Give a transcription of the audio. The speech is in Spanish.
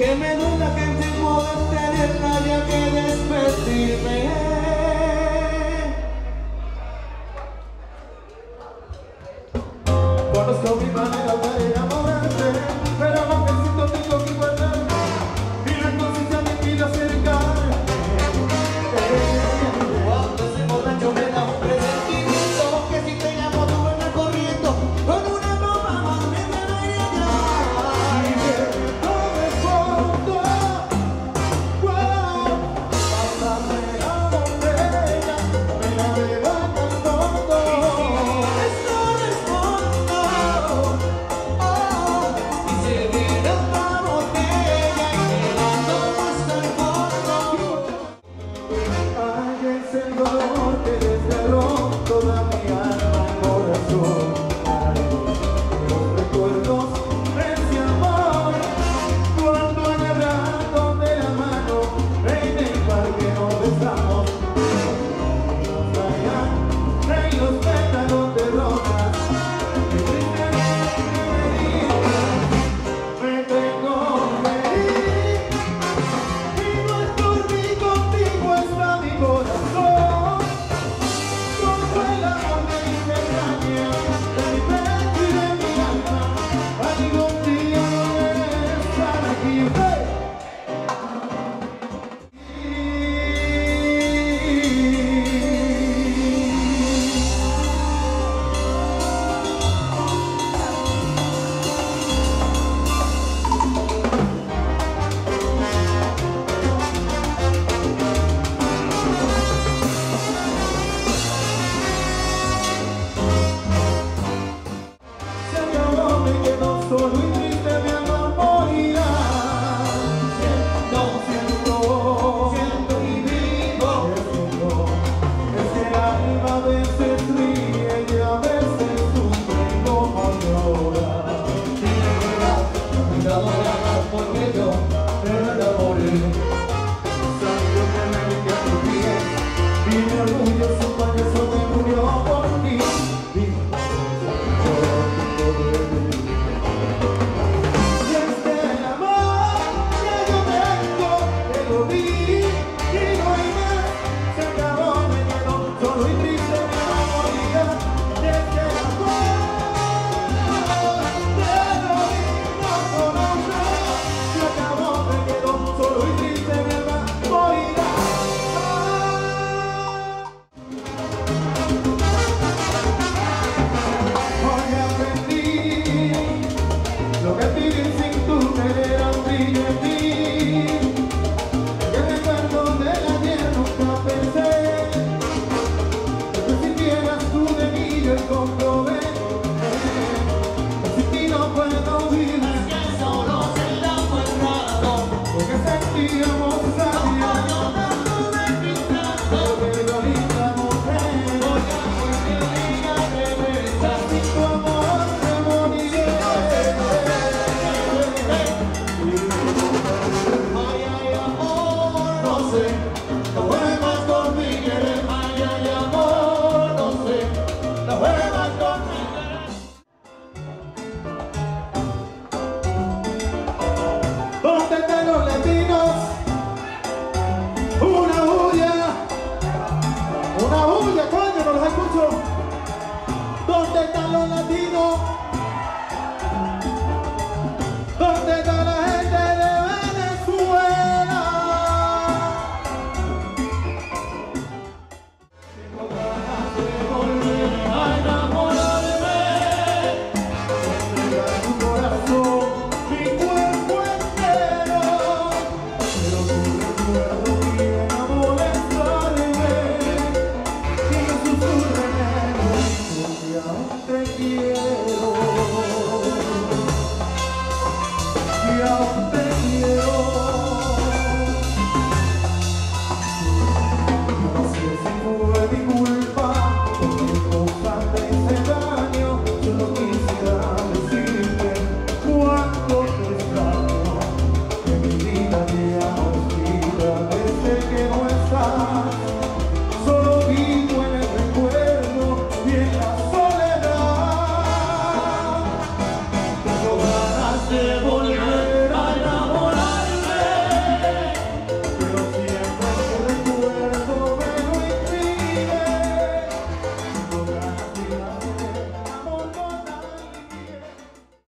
que me duela que te puedo tener ya que despedirme.